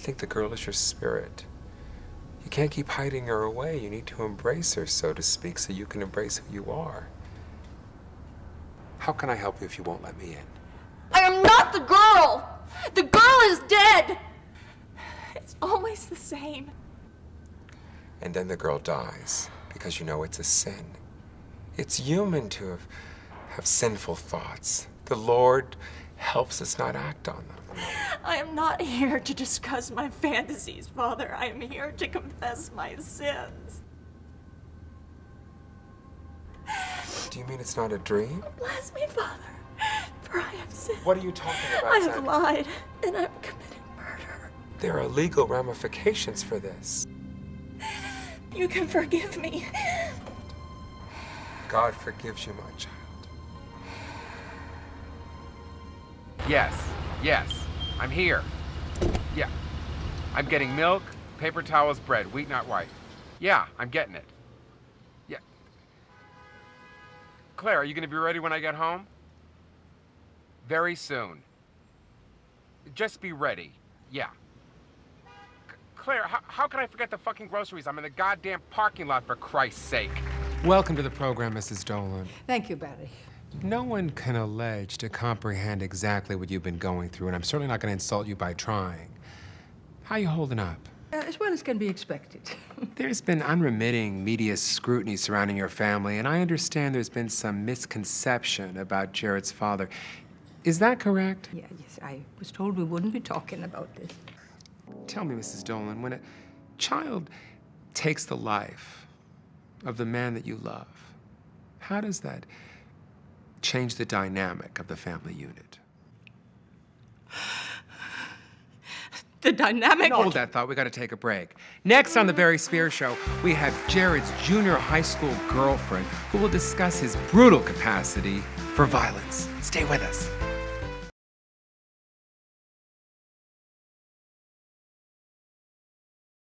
think the girl is your spirit. You can't keep hiding her away. You need to embrace her, so to speak, so you can embrace who you are. How can I help you if you won't let me in? I am not the girl! The girl is dead! It's always the same. And then the girl dies because you know it's a sin. It's human to have, have sinful thoughts. The Lord helps us not act on them. I am not here to discuss my fantasies, Father. I am here to confess my sins. Do you mean it's not a dream? Bless me, Father, for I have sinned. What are you talking about, I have Sandra? lied, and I have committed murder. There are legal ramifications for this. You can forgive me. God forgives you, my child. Yes, yes, I'm here. Yeah. I'm getting milk, paper towels, bread, wheat, not white. Yeah, I'm getting it. Yeah. Claire, are you going to be ready when I get home? Very soon. Just be ready. Yeah. C- Claire, how, how can I forget the fucking groceries? I'm in the goddamn parking lot for Christ's sake. Welcome to the program, Mrs. Dolan. Thank you, Barry. No one can allege to comprehend exactly what you've been going through, and I'm certainly not going to insult you by trying. How you holding up? Uh, as well as can be expected. There's been unremitting media scrutiny surrounding your family, and I understand there's been some misconception about Jared's father. Is that correct? yeah, yes, I was told we wouldn't be talking about this. Tell me, Mrs. Dolan, when a child takes the life of the man that you love, how does that change the dynamic of the family unit? The dynamic. Hold that thought. We got to take a break. Next on the Barry Spears Show, we have Jared's junior high school girlfriend who will discuss his brutal capacity for violence. Stay with us.